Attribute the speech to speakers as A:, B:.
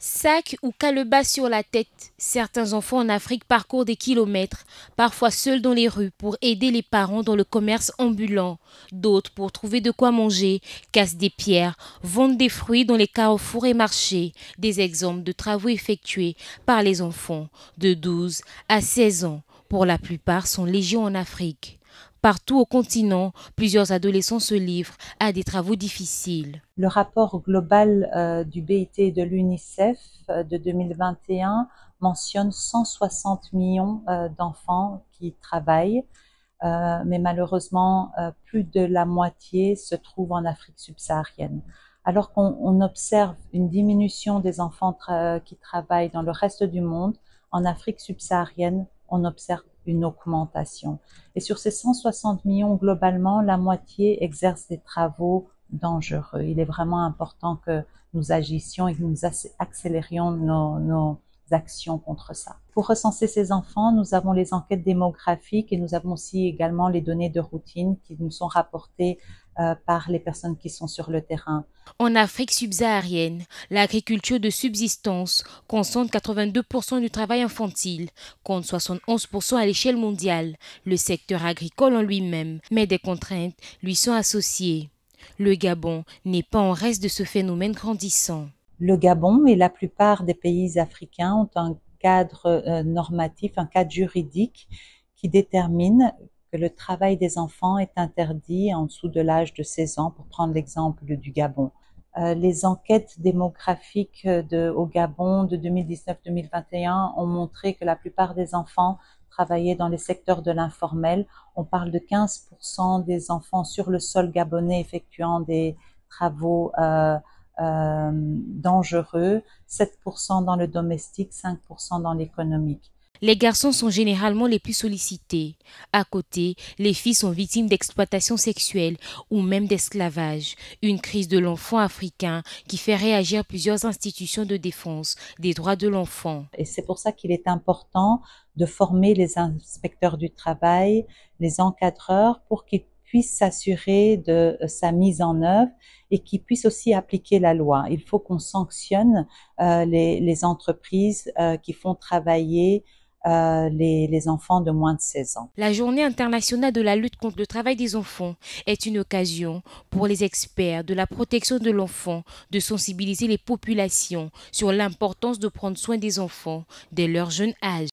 A: Sac ou calebas sur la tête, certains enfants en Afrique parcourent des kilomètres, parfois seuls dans les rues, pour aider les parents dans le commerce ambulant. D'autres, pour trouver de quoi manger, cassent des pierres, vendent des fruits dans les carrefours et marchés. Des exemples de travaux effectués par les enfants de 12 à 16 ans. Pour la plupart, sont légion en Afrique. Partout au continent, plusieurs adolescents se livrent à des travaux difficiles.
B: Le rapport global euh, du BIT et de l'UNICEF euh, de 2021 mentionne 160 millions euh, d'enfants qui travaillent, mais malheureusement, plus de la moitié se trouve en Afrique subsaharienne. Alors qu'on observe une diminution des enfants qui travaillent dans le reste du monde, en Afrique subsaharienne, on observe une augmentation. Et sur ces 160 millions, globalement, la moitié exerce des travaux dangereux. Il est vraiment important que nous agissions et que nous accélérions nos, nos actions contre ça. Pour recenser ces enfants, nous avons les enquêtes démographiques et nous avons aussi également les données de routine qui nous sont rapportées euh, par les personnes qui sont sur le terrain.
A: En Afrique subsaharienne, l'agriculture de subsistance concentre 82% du travail infantile, contre 71% à l'échelle mondiale. Le secteur agricole en lui-même, mais des contraintes lui sont associées. Le Gabon n'est pas en reste de ce phénomène grandissant.
B: Le Gabon et la plupart des pays africains ont un cadre euh, normatif, un cadre juridique qui détermine que le travail des enfants est interdit en dessous de l'âge de 16 ans, pour prendre l'exemple du Gabon. Euh, les enquêtes démographiques de, au Gabon de 2019-2021 ont montré que la plupart des enfants travaillaient dans les secteurs de l'informel. On parle de 15% des enfants sur le sol gabonais effectuant des travaux euh, euh, dangereux, 7% dans le domestique, 5% dans l'économique.
A: Les garçons sont généralement les plus sollicités. À côté, les filles sont victimes d'exploitation sexuelle ou même d'esclavage. Une crise de l'enfant africain qui fait réagir plusieurs institutions de défense des droits de l'enfant.
B: Et c'est pour ça qu'il est important de former les inspecteurs du travail, les encadreurs pour qu'ils puissent s'assurer de sa mise en œuvre et qu'ils puissent aussi appliquer la loi. Il faut qu'on sanctionne euh, les, les, entreprises euh, qui font travailler euh, les, les, enfants de moins de 16 ans.
A: La journée internationale de la lutte contre le travail des enfants est une occasion pour les experts de la protection de l'enfant de sensibiliser les populations sur l'importance de prendre soin des enfants dès leur jeune âge.